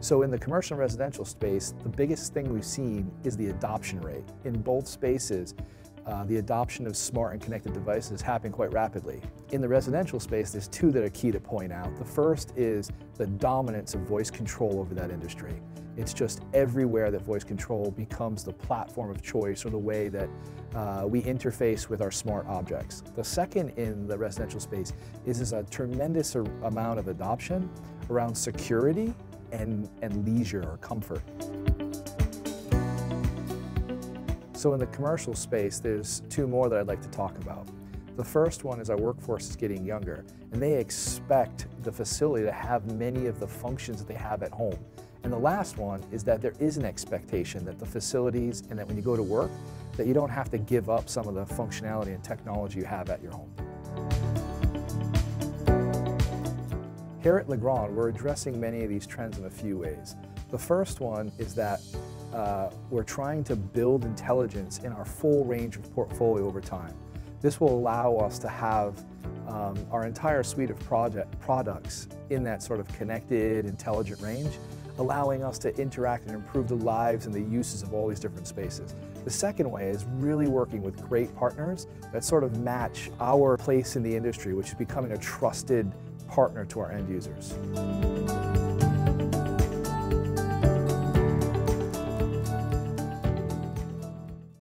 So in the commercial and residential space, the biggest thing we've seen is the adoption rate. In both spaces, uh, the adoption of smart and connected devices is happening quite rapidly. In the residential space, there's two that are key to point out. The first is the dominance of voice control over that industry. It's just everywhere that voice control becomes the platform of choice or the way that uh, we interface with our smart objects. The second in the residential space is, is a tremendous amount of adoption around security and, and leisure or comfort. So in the commercial space, there's two more that I'd like to talk about. The first one is our workforce is getting younger, and they expect the facility to have many of the functions that they have at home. And the last one is that there is an expectation that the facilities and that when you go to work, that you don't have to give up some of the functionality and technology you have at your home. Here at Legrand, we're addressing many of these trends in a few ways. The first one is that uh, we're trying to build intelligence in our full range of portfolio over time. This will allow us to have um, our entire suite of project products in that sort of connected, intelligent range, allowing us to interact and improve the lives and the uses of all these different spaces. The second way is really working with great partners that sort of match our place in the industry, which is becoming a trusted partner to our end users.